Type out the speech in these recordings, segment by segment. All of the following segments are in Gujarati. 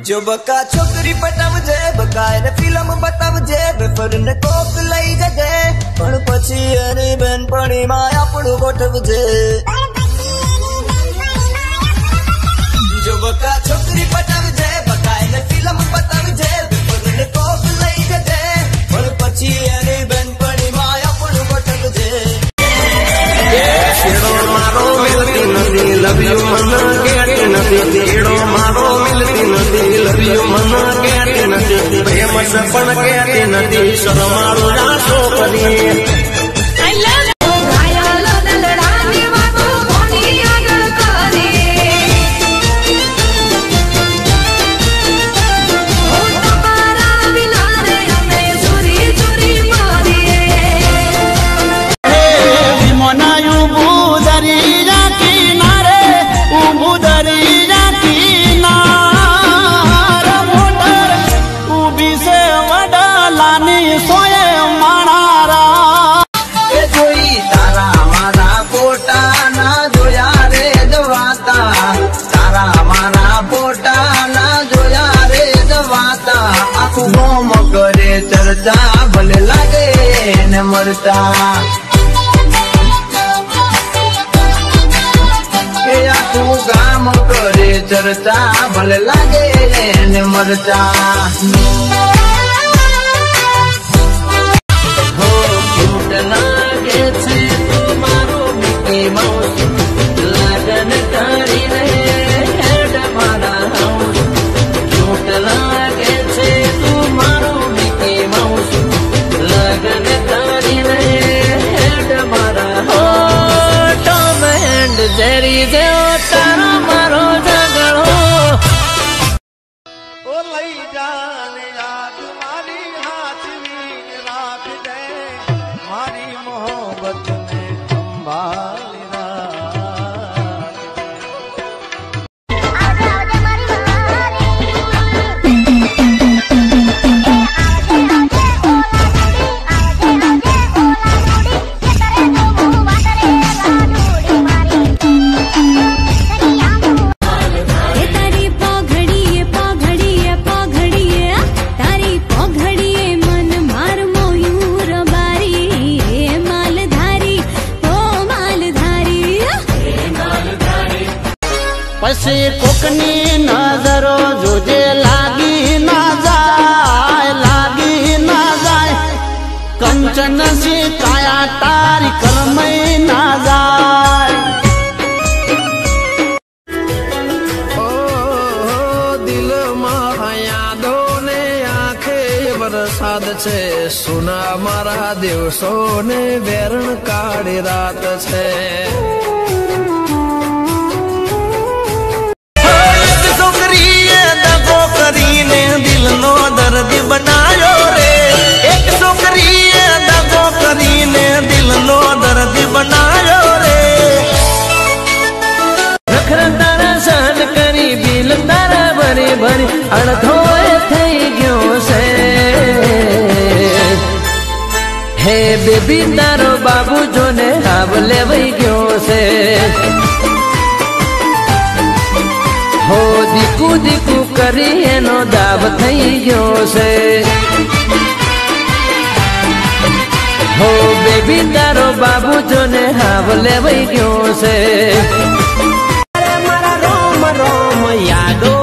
જો બકા છોકરી પટાવજે બકા એને ફિલ્મ બતાવજે વેફર ને કોક લઈ જજે પણ પછી એની બેનપણી માં આપણું ગોઠવજે જો નથી પણ કહેતી નથી. શરમાળું ના કરી એ આખું ગામ કરે ચર્ચા ભલે લાગે ને મરતા હો લાગે છે તમારો મિકી માઉસ જેરી જેવો તારો મારો ઝઘડો. ઓ લઈ જાને યાદ મારી મોહબ્બત ને સંભાળી પછી કોકની નજરો જોજે લાગી ના જાય, લાગી ના જાય. કંચન કાયા તારી કરમય ના જાય. વરસાદ છે. સુના મારા દિવસો ને વેરણ કાળી રાત છે. અડધો થઈ ગયો છે. હે બેબી, તારો બાબુ જોને હાવ લેવાઈ ગયો છે. હો, દીકુ દીકુ કરી એનો દાબ થઈ ગયો છે. હો, બેબી, તારો બાબુ જોને હાવ લેવાઈ ગયો છે. મારા રોમ રોમ યાદો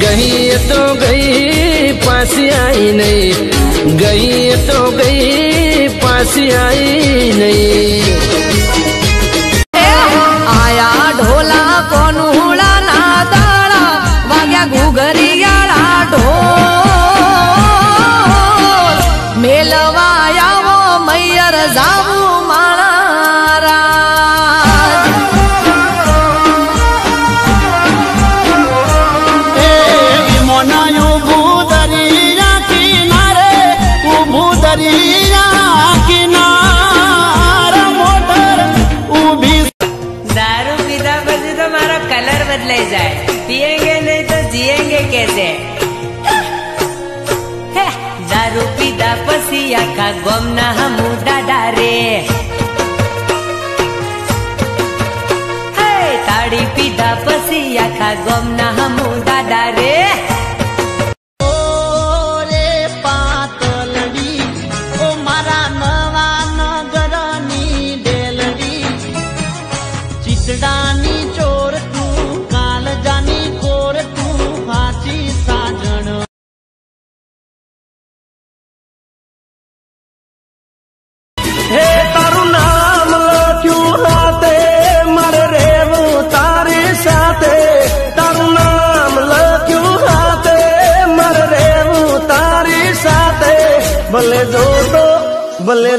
ગઈ તો ગઈ પાછી આવી નહીં ગઈ તો ગઈ પાછી આવી નહીં શહેર બદલાઈ જાય. પીએંગે નહીં તો જીએંગે કેસે દારૂ પીધા પછી આખા ગોમના હમુ દાદા રે. તાળી પીધા પછી આખા ગોમના હમુ દાદા રે. ચિતડાની મારે